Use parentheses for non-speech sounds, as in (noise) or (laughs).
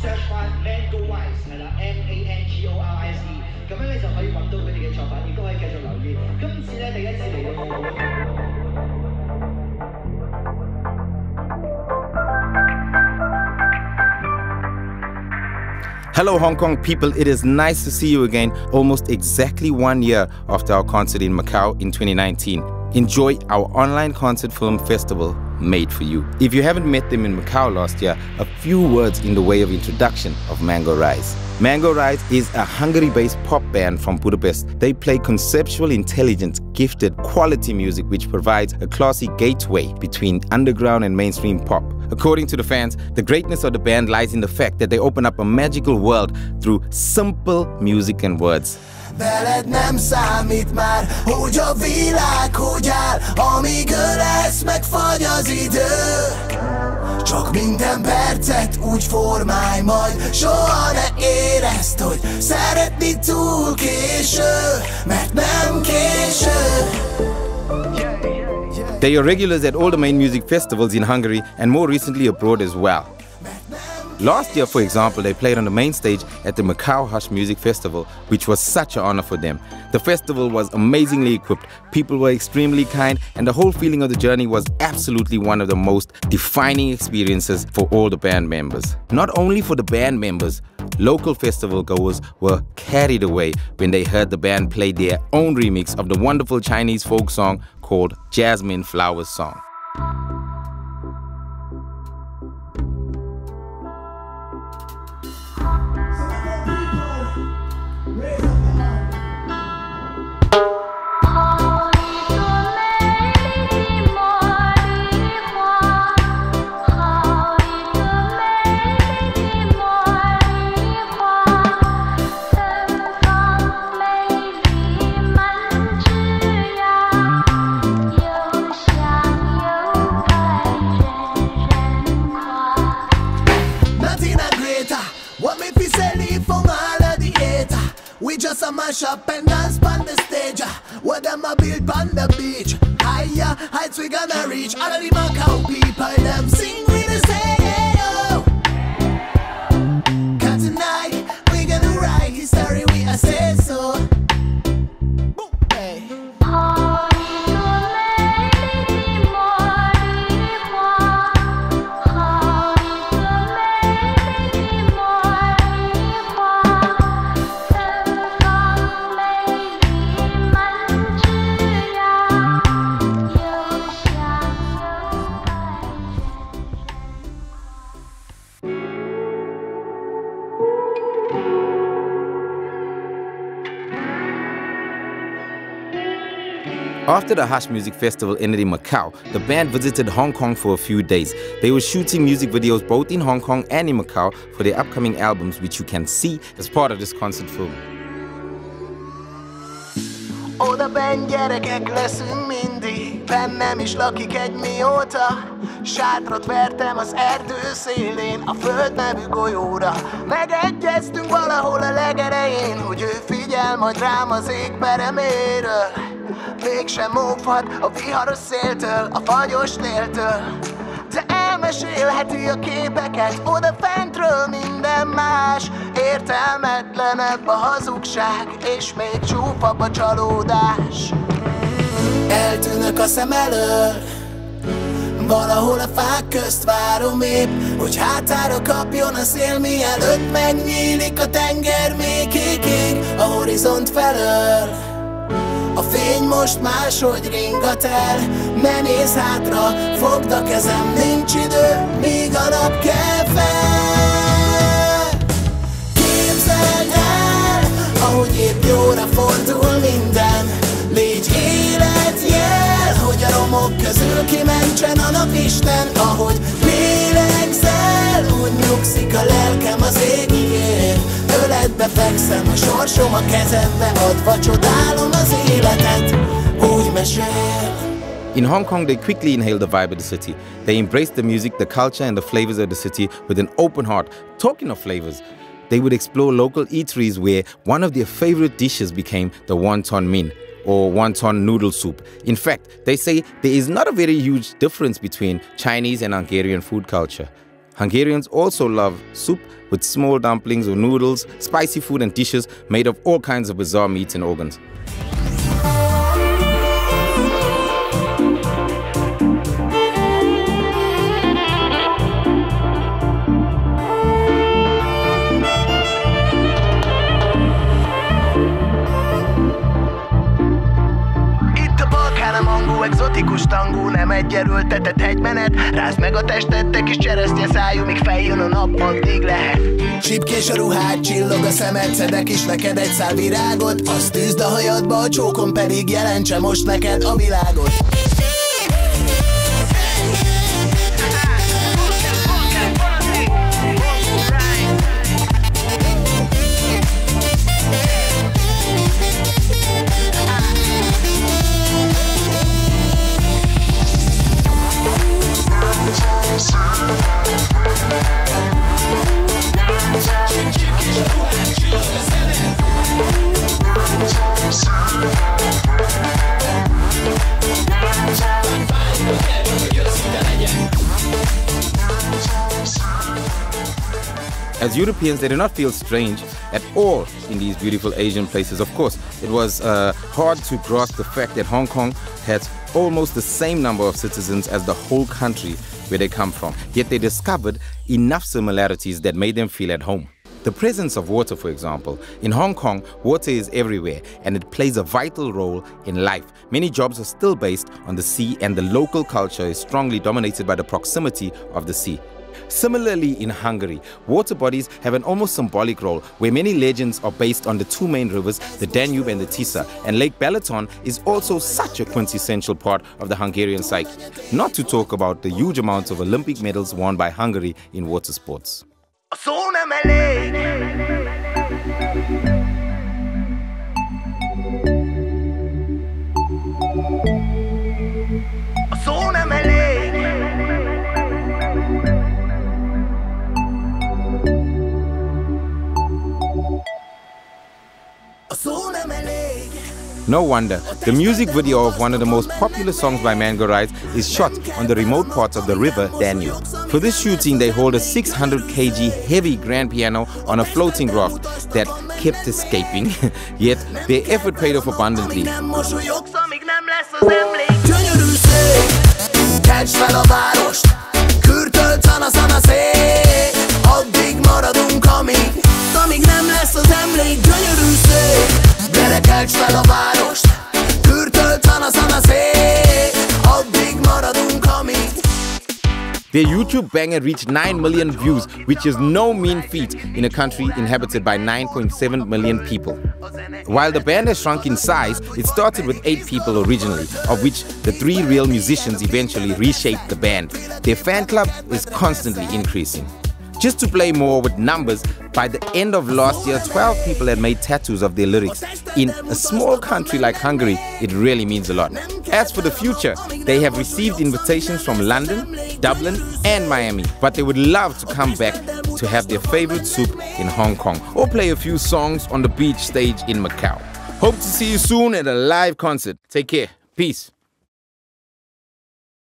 search 翻 Mango Rise 系啦，M A N G O R I S E，咁样你就可以揾到佢哋嘅作品，亦都可以继续留意。今次咧第一次嚟到。Hello, Hong Kong people. It is nice to see you again, almost exactly one year after our concert in Macau in 2019. Enjoy our online concert film festival made for you. If you haven't met them in Macau last year, a few words in the way of introduction of ManGoRise. Mango Rise is a Hungary based pop band from Budapest. They play conceptual intelligent, gifted quality music which provides a classy gateway between underground and mainstream pop. According to the fans, the greatness of the band lies in the fact that they open up a magical world through simple music and words. Veled nem számít már, hogy a világ hogy áll Amíg megfagy az idő Csak minden percet úgy formálj majd Soha ne érezd, hogy szeretni túl késő Mert nem késő They are regulars at all the main music festivals in Hungary and more recently abroad as well. Last year, for example, they played on the main stage at the Macau Hush Music Festival, which was such an honor for them. The festival was amazingly equipped, people were extremely kind, and the whole feeling of the journey was absolutely one of the most defining experiences for all the band members. Not only for the band members, local festival goers were carried away when they heard the band play their own remix of the wonderful Chinese folk song called Jasmine Flowers Song. Just a mash up and dance on the stage ah. What them a build on the beach Higher heights we gonna reach All of the After the Hush Music Festival ended in Macau, the band visited Hong Kong for a few days. They were shooting music videos both in Hong Kong and in Macau for their upcoming albums, which you can see as part of this concert film. Oda benn gyerekek leszünk mindig Bennem is lakik egy mióta Sátrat vertem az erdő szélén A föld nevű golyóra Megegyeztünk valahol a legerején Hogy ő figyel majd rám az ég pereméről Mégsem óvhat a viharos széltől A fagyos léltől. De elmesélheti a képeket Oda fentről minden más. Értelmetlenebb a hazugság És még csúfabb a csalódás. Eltűnök a szem elől Valahol a fák közt várom épp Hogy hátára kapjon a szél Mielőtt megnyílik a tenger Még ég a horizont felől most máshogy ringat el. Ne nézz hátra, fogd a kezem Nincs idő, míg a nap kell fel Képzeld el, ahogy épp jóra fordul minden. Légy életjel, hogy a romok közül kimentsen a napisten. Ahogy lélegzel, úgy nyugszik a lelkem az égig ér Öletbe fekszem, a sorsom a kezembe adva Csodálom az In Hong Kong, they quickly inhaled the vibe of the city. They embraced the music, the culture, and the flavors of the city with an open heart. Talking of flavors, they would explore local eateries where one of their favorite dishes became the wonton min or wonton noodle soup. In fact, they say there is not a very huge difference between Chinese and Hungarian food culture. Hungarians also love soup with small dumplings or noodles, spicy food, and dishes made of all kinds of bizarre meats and organs. Egy erőltetett hegymenet Rázd meg a testet, te kis cseresztje szájú Míg feljön a nap, addig lehet. Csipkés a ruhád, csillog a szemed Szedek is neked egy szál virágot. Azt tűzd a hajadba, a csókon pedig jelentse most neked a világot As Europeans, they did not feel strange at all in these beautiful Asian places. Of course, it was uh, hard to grasp the fact that Hong Kong had almost the same number of citizens as the whole country where they come from. Yet they discovered enough similarities that made them feel at home. The presence of water, for example. In Hong Kong, water is everywhere and it plays a vital role in life. Many jobs are still based on the sea, and the local culture is strongly dominated by the proximity of the sea. Similarly, in Hungary, water bodies have an almost symbolic role where many legends are based on the two main rivers, the Danube and the Tisza, and Lake Balaton is also such a quintessential part of the Hungarian psyche. Not to talk about the huge amounts of Olympic medals won by Hungary in water sports. No wonder, the music video of one of the most popular songs by ManGoRise is shot on the remote parts of the river Danube. For this shooting, they hold a 600 kg heavy grand piano on a floating raft that kept escaping, (laughs) yet their effort paid off abundantly. Addig maradunk, amíg, amíg nem lesz az emlék Gyönyörű fel a várost Kürtölt van a Addig maradunk, amíg Their YouTube banger reached 9 million views, which is no mean feat in a country inhabited by 9.7 million people. While the band has shrunk in size, it started with 8 people originally, of which the three real musicians eventually reshaped the band. Their fan club is constantly increasing. Just to play more with numbers, by the end of last year, 12 people had made tattoos of their lyrics. In a small country like Hungary, it really means a lot. As for the future, they have received invitations from London, Dublin, and Miami, but they would love to come back to have their favorite soup in Hong Kong or play a few songs on the beach stage in Macau. Hope to see you soon at a live concert. Take care. Peace.